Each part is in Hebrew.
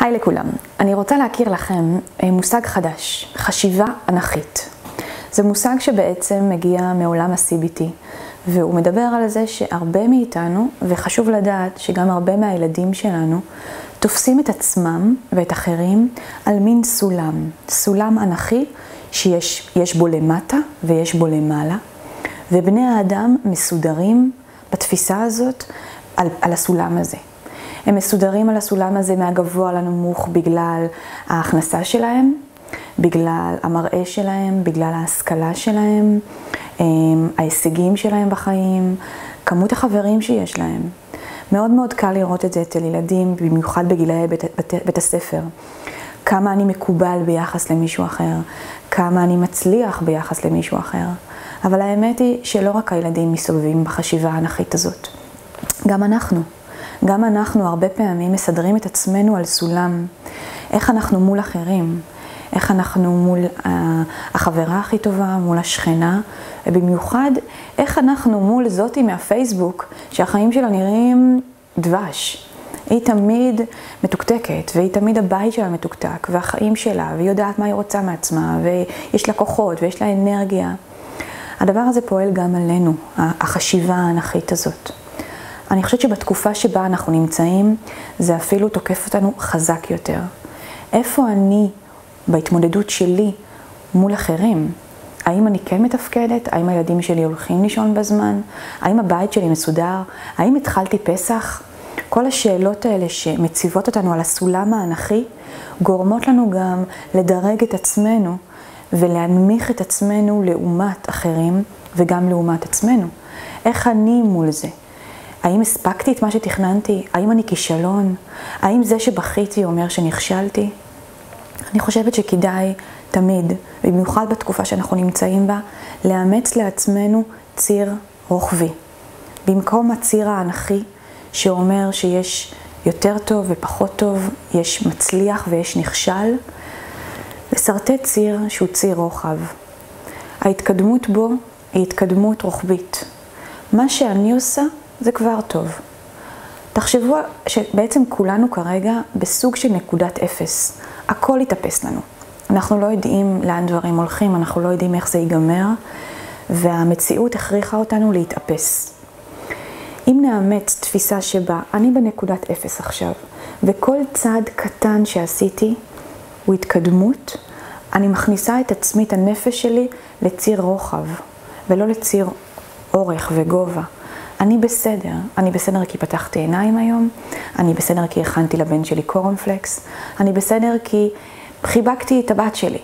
היי לכולם, אני רוצה להכיר לכם אה, מושג חדש, חשיבה אנכית. זה מושג שבעצם מגיע מעולם ה-CBT, והוא מדבר על זה שהרבה מאיתנו, וחשוב לדעת שגם הרבה מהילדים שלנו, תופסים את עצמם ואת אחרים על מין סולם, סולם אנכי שיש בו למטה ויש בו למעלה, ובני האדם מסודרים בתפיסה הזאת על, על הסולם הזה. הם מסודרים על הסולם הזה מהגבוה לנמוך בגלל ההכנסה שלהם, בגלל המראה שלהם, בגלל ההשכלה שלהם, ההישגים שלהם בחיים, כמות החברים שיש להם. מאוד מאוד קל לראות את זה אצל ילדים, במיוחד בגילאי בית, בית, בית הספר. כמה אני מקובל ביחס למישהו אחר, כמה אני מצליח ביחס למישהו אחר. אבל האמת היא שלא רק הילדים מסתובבים בחשיבה האנכית הזאת, גם אנחנו. גם אנחנו הרבה פעמים מסדרים את עצמנו על סולם. איך אנחנו מול אחרים, איך אנחנו מול החברה הכי טובה, מול השכנה, ובמיוחד איך אנחנו מול זאתי מהפייסבוק, שהחיים שלה נראים דבש. היא תמיד מתוקתקת, והיא תמיד הבית שלה מתוקתק, והחיים שלה, והיא יודעת מה היא רוצה מעצמה, ויש לה כוחות, ויש לה אנרגיה. הדבר הזה פועל גם עלינו, החשיבה האנכית הזאת. אני חושבת שבתקופה שבה אנחנו נמצאים, זה אפילו תוקף אותנו חזק יותר. איפה אני בהתמודדות שלי מול אחרים? האם אני כן מתפקדת? האם הילדים שלי הולכים לישון בזמן? האם הבית שלי מסודר? האם התחלתי פסח? כל השאלות האלה שמציבות אותנו על הסולם האנכי, גורמות לנו גם לדרג את עצמנו ולהנמיך את עצמנו לעומת אחרים וגם לעומת עצמנו. איך אני מול זה? האם הספקתי את מה שתכננתי? האם אני כישלון? האם זה שבכיתי אומר שנכשלתי? אני חושבת שכדאי תמיד, במיוחד בתקופה שאנחנו נמצאים בה, לאמץ לעצמנו ציר רוחבי. במקום הציר האנכי, שאומר שיש יותר טוב ופחות טוב, יש מצליח ויש נכשל, לשרטט ציר שהוא ציר רוחב. ההתקדמות בו היא התקדמות רוחבית. מה שאני עושה זה כבר טוב. תחשבו שבעצם כולנו כרגע בסוג של נקודת אפס. הכל יתאפס לנו. אנחנו לא יודעים לאן דברים הולכים, אנחנו לא יודעים איך זה ייגמר, והמציאות הכריחה אותנו להתאפס. אם נאמץ תפיסה שבה אני בנקודת אפס עכשיו, וכל צעד קטן שעשיתי הוא התקדמות, אני מכניסה את עצמי, את הנפש שלי, לציר רוחב, ולא לציר אורך וגובה. אני בסדר, אני בסדר כי פתחתי עיניים היום, אני בסדר כי הכנתי לבן שלי קורנפלקס, אני בסדר כי חיבקתי את הבת שלי.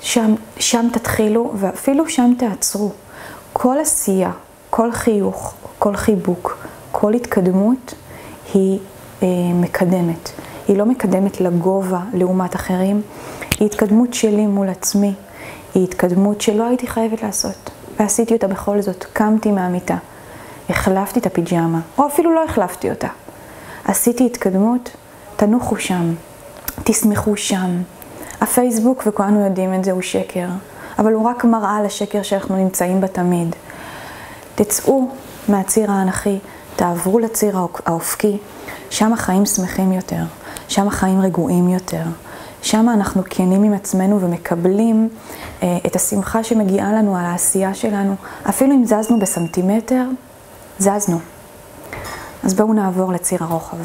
שם, שם תתחילו ואפילו שם תעצרו. כל עשייה, כל חיוך, כל חיבוק, כל התקדמות היא אה, מקדמת. היא לא מקדמת לגובה לעומת אחרים, היא התקדמות שלי מול עצמי, היא התקדמות שלא הייתי חייבת לעשות, ועשיתי אותה בכל זאת, קמתי מהמיטה. החלפתי את הפיג'מה, או אפילו לא החלפתי אותה. עשיתי התקדמות, תנוחו שם, תשמחו שם. הפייסבוק, וכולנו יודעים את זה, הוא שקר, אבל הוא רק מראה לשקר שאנחנו נמצאים בה תמיד. תצאו מהציר האנכי, תעברו לציר האופקי, שם החיים שמחים יותר, שם החיים רגועים יותר. שם אנחנו כנים עם עצמנו ומקבלים אה, את השמחה שמגיעה לנו על העשייה שלנו. אפילו אם זזנו בסנטימטר, זזנו. אז בואו נעבור לציר הרוחב.